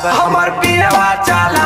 हमर पियवा चला